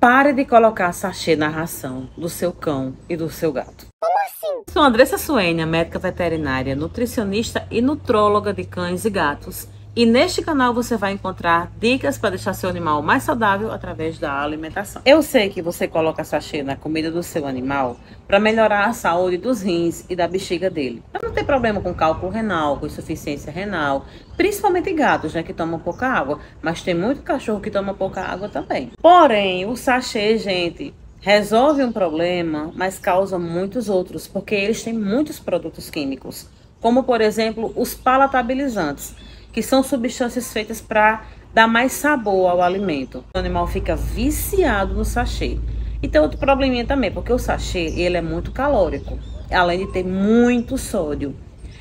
Pare de colocar sachê na ração do seu cão e do seu gato. Como assim? Sou Andressa Suênia, médica veterinária, nutricionista e nutróloga de cães e gatos. E neste canal você vai encontrar dicas para deixar seu animal mais saudável através da alimentação. Eu sei que você coloca sachê na comida do seu animal para melhorar a saúde dos rins e da bexiga dele. Para não ter problema com cálculo renal, com insuficiência renal, principalmente gatos, né, que tomam pouca água, mas tem muito cachorro que toma pouca água também. Porém, o sachê, gente, resolve um problema, mas causa muitos outros, porque eles têm muitos produtos químicos, como por exemplo, os palatabilizantes que são substâncias feitas para dar mais sabor ao alimento. O animal fica viciado no sachê. E tem outro probleminha também, porque o sachê ele é muito calórico, além de ter muito sódio.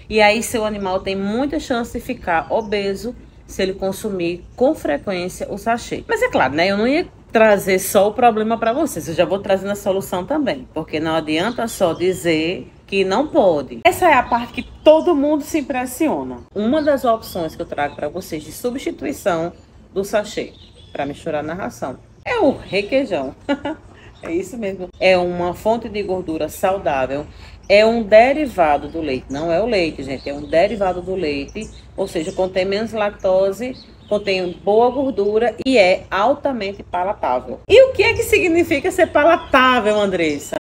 E aí seu animal tem muita chance de ficar obeso se ele consumir com frequência o sachê. Mas é claro, né? Eu não ia trazer só o problema para vocês, eu já vou trazendo a solução também, porque não adianta só dizer que não pode. Essa é a parte que todo mundo se impressiona. Uma das opções que eu trago para vocês de substituição do sachê para misturar na ração é o requeijão. é isso mesmo. É uma fonte de gordura saudável. É um derivado do leite. Não é o leite, gente. É um derivado do leite. Ou seja, contém menos lactose contém boa gordura e é altamente palatável. E o que é que significa ser palatável, Andressa?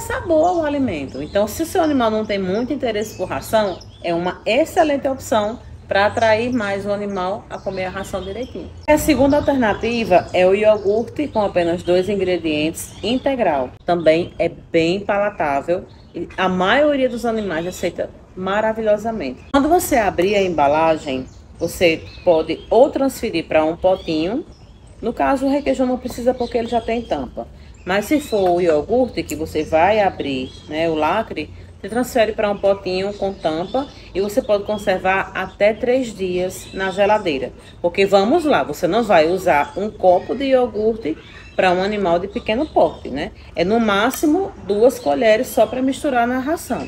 Sabor ao alimento. Então, se o seu animal não tem muito interesse por ração, é uma excelente opção para atrair mais o animal a comer a ração direitinho. A segunda alternativa é o iogurte com apenas dois ingredientes integral. Também é bem palatável e a maioria dos animais aceita maravilhosamente. Quando você abrir a embalagem, você pode ou transferir para um potinho. No caso, o requeijão não precisa porque ele já tem tampa. Mas se for o iogurte que você vai abrir, né, o lacre, você transfere para um potinho com tampa e você pode conservar até três dias na geladeira. Porque vamos lá, você não vai usar um copo de iogurte para um animal de pequeno porte, né? É no máximo duas colheres só para misturar na ração.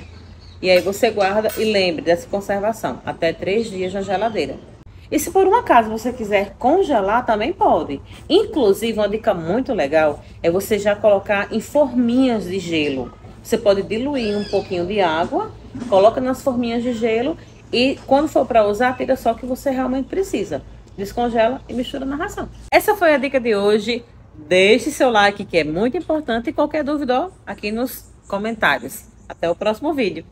E aí você guarda e lembre dessa conservação, até três dias na geladeira. E se por um acaso você quiser congelar, também pode. Inclusive, uma dica muito legal é você já colocar em forminhas de gelo. Você pode diluir um pouquinho de água, coloca nas forminhas de gelo e quando for para usar, tira só o que você realmente precisa. Descongela e mistura na ração. Essa foi a dica de hoje. Deixe seu like que é muito importante e qualquer dúvida ó, aqui nos comentários. Até o próximo vídeo.